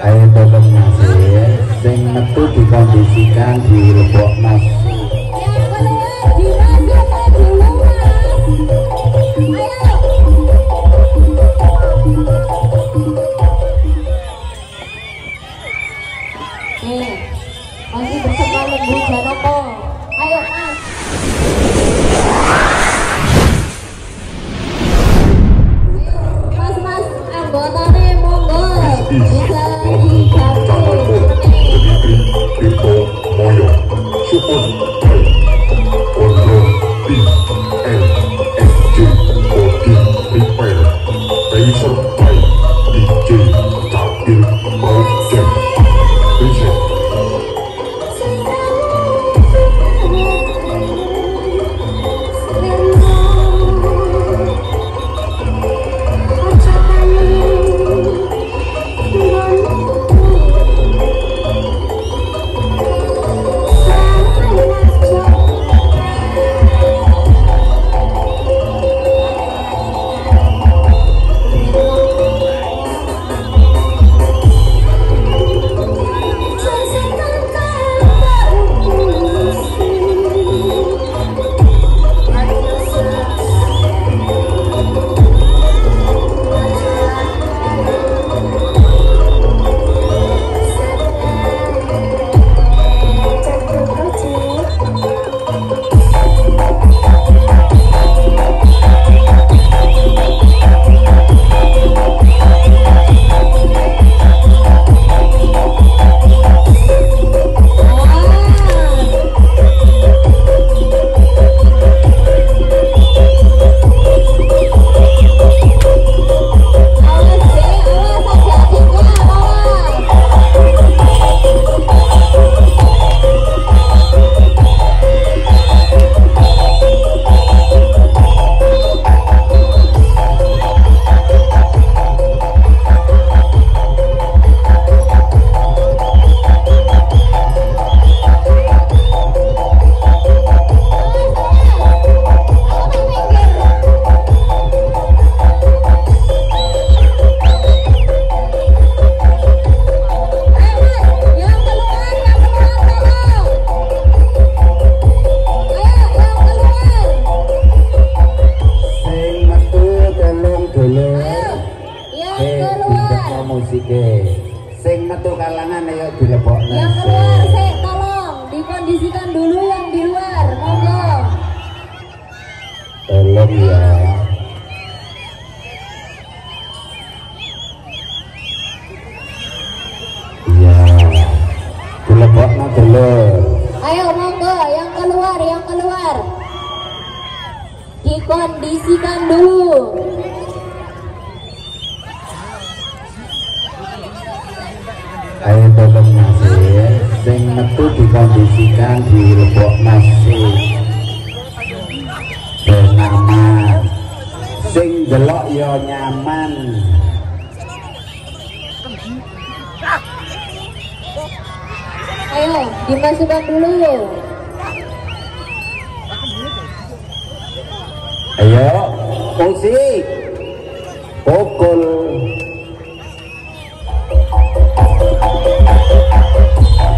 ayo mas ya sing metu dikondisikan di lebok mas sing metu kalangan ayo dilebok Yang keluar, saya tolong. Dikondisikan dulu yang di luar, monggo. tolong ya. Iya. Dilebokno dulur. Ayo monggo, yang keluar, yang keluar. Dikondisikan dulu. Ayo mas ya sing metu dikondisikan di lebok nasi benaman sing delok yo nyaman. Ayo, dimasukkan dulu. ayo musik. Pukul Oh.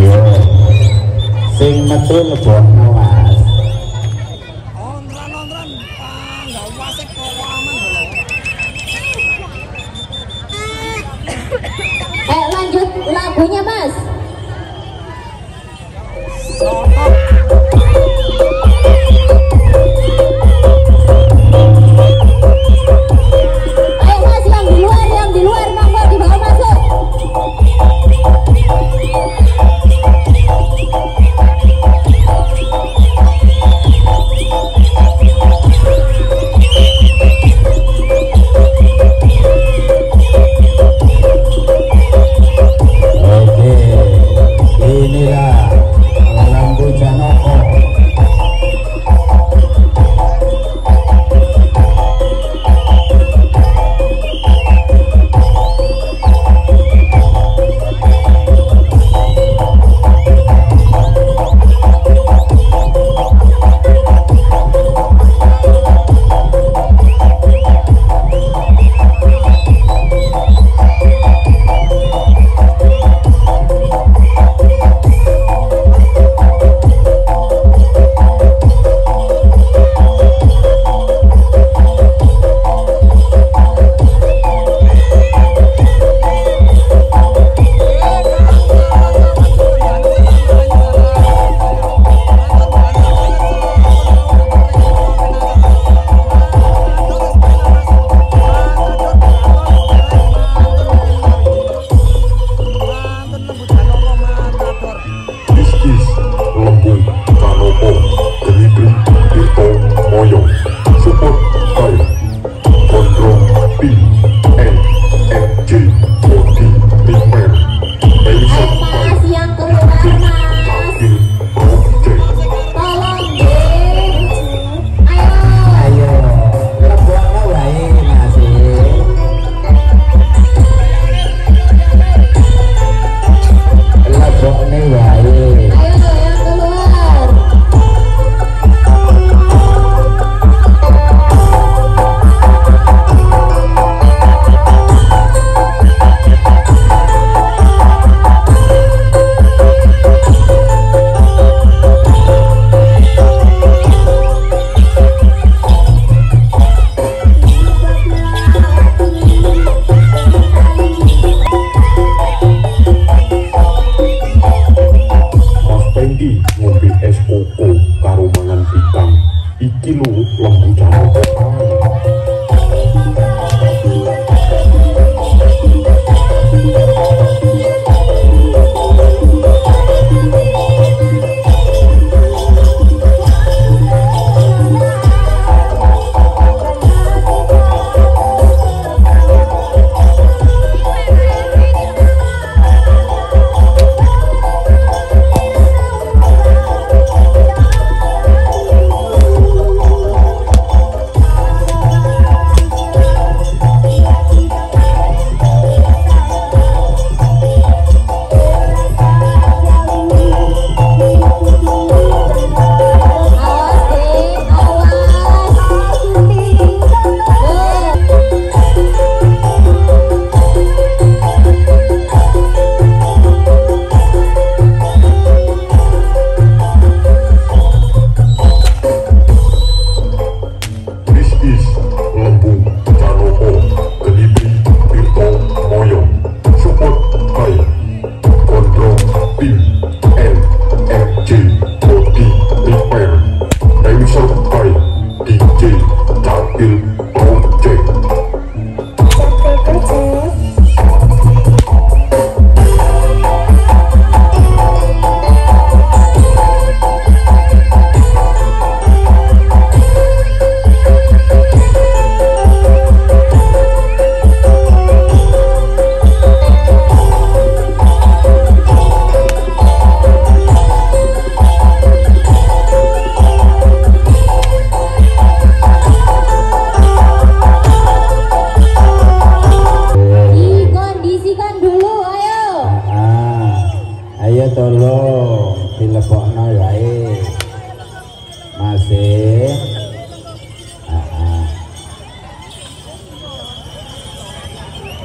โยซึ่งมาตื้นมาปวดมวา e no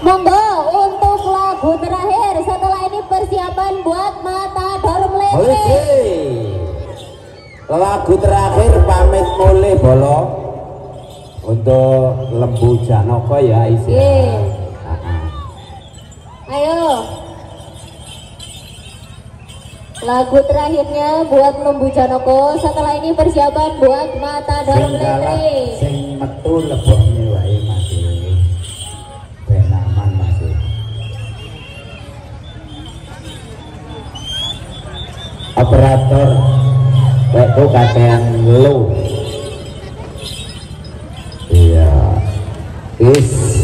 Monggo untuk lagu terakhir setelah ini persiapan buat mata lele. Lagu terakhir pamit mulai bolo untuk lembu janoko ya isi. Ah, ah. Ayo. Lagu terakhirnya buat Lembu Janoko. Setelah ini persiapan buat mata lele. sing metu leboknya Operator Wekku kakean lu. Iya. Is